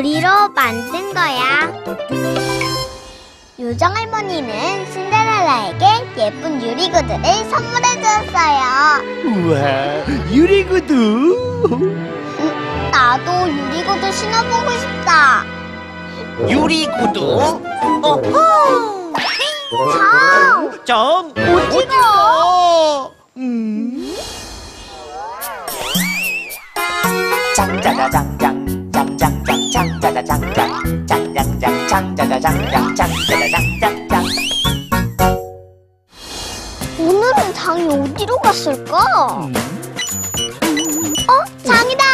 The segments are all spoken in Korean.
유리로 만든 거야. 요정 할머니는 신데렐라에게 예쁜 유리구두를 선물해 주었어요. 우와, 유리구두. 나도 유리구두 신어보고 싶다. 유리구두? 어허! 정! 정! 오징어! 음. 짱짜자장 짱짱짱 짱짜자장짱 짱짜자장짱 오늘은 장이 어디로 갔을까? 어? 장이다!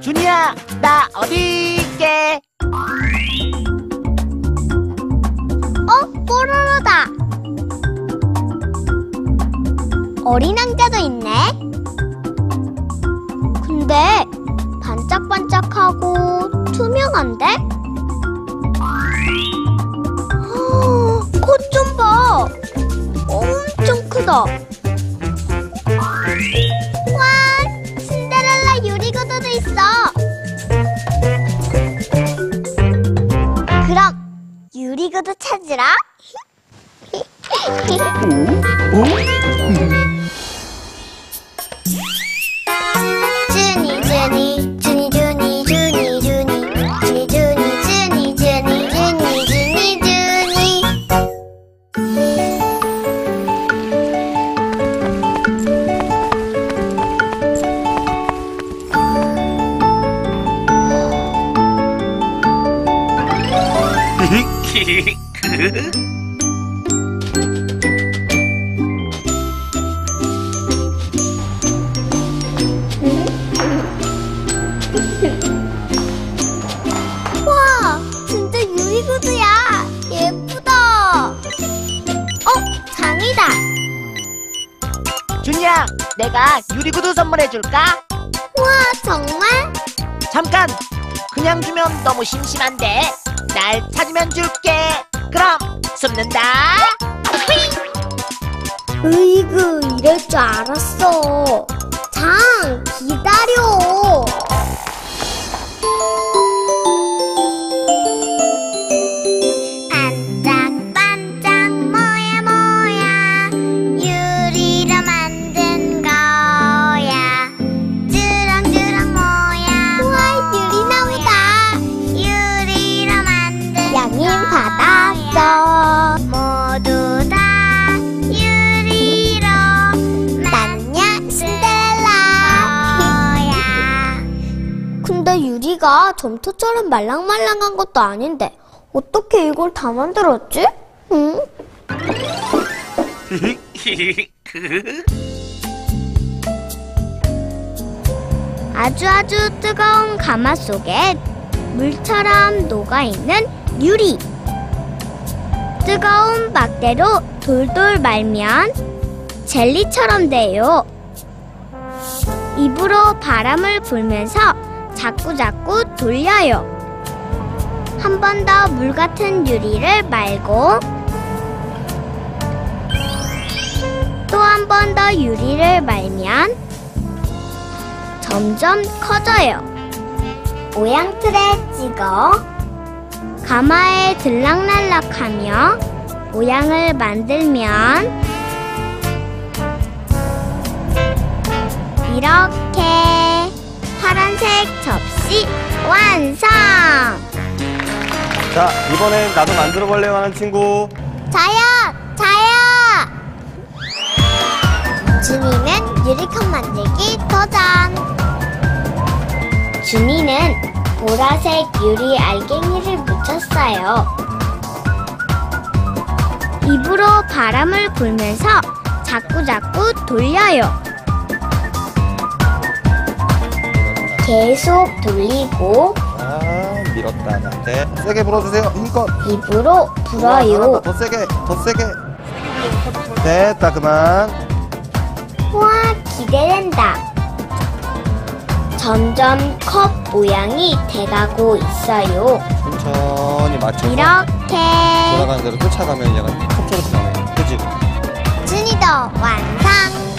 준이야, 나 어디 있게? 어? 뽀로로다! 어린 왕자도 있네? 근데 반짝반짝하고 투명한데? 콧 좀 봐! 엄청 크다! 와! 신데렐라 유리구두도 있어! 그럼 유리구두 찾으러 주니 와 진짜 유리구두야 예쁘다 어 장이다 준이야, 내가 유리구두 선물해줄까? 와 정말 잠깐! 그냥 주면 너무 심심한데 날 찾으면 줄게. 그럼 숨는다. 으이구 이럴 줄 알았어. 장 기다려 유리가 점토처럼 말랑말랑한 것도 아닌데 어떻게 이걸 다 만들었지? 응? 아주 아주 뜨거운 가마 속에 물처럼 녹아있는 유리. 뜨거운 막대로 돌돌 말면 젤리처럼 돼요. 입으로 바람을 불면서 자꾸자꾸 돌려요. 한 번 더 물 같은 유리를 말고 또 한 번 더 유리를 말면 점점 커져요. 모양 틀에 찍어 가마에 들락날락하며 모양을 만들면 이렇게 접시 완성! 자, 이번엔 나도 만들어 볼래요 하는 친구. 자야! 자야! 준이는 유리컵 만들기 도전! 준이는 보라색 유리 알갱이를 묻혔어요. 입으로 바람을 불면서 자꾸자꾸 돌려요. 계속 돌리고 아, 밀었다가. 네, 세게 불어주세요. 힘껏. 입으로 불어요. 잘한다. 더 세게, 더 세게. 됐다, 그만. 와, 기대된다. 점점 컵 모양이 돼가고 있어요. 천천히 맞춰서 이렇게 돌아가는 대로 쫓아가면 얘가 컵처럼 변해. 그지? 준이도 완성.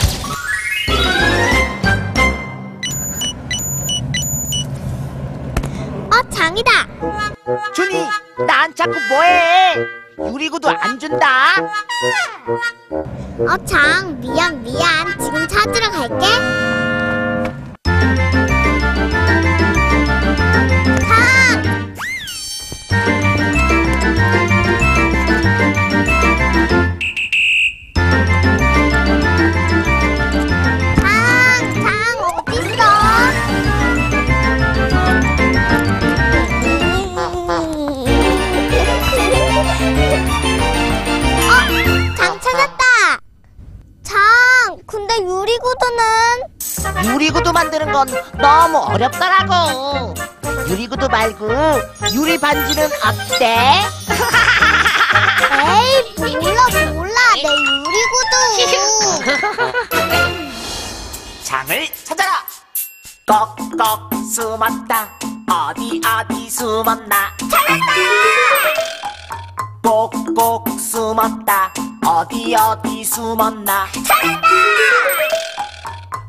어, 장이다. 준이, 난 자꾸 뭐해? 유리구두 안 준다. 어, 장, 미안, 미안. 지금 찾으러 갈게. 어, 장 찾았다! 장, 근데 유리구두는? 유리구두 만드는 건 너무 어렵더라고. 유리구두 말고 유리 반지는 어때? 에이, 몰라, 몰라. 내 유리구두. 장을 찾아라 꼭꼭 숨었다 어디 어디 숨었나 찾았다 꼭꼭 숨었다. 어디 어디 숨었나? 잘했다!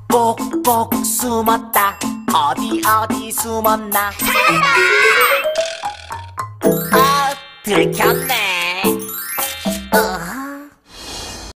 꼭꼭 숨었다. 어디 어디 숨었나? 잘했다! 아 들켰네. 어.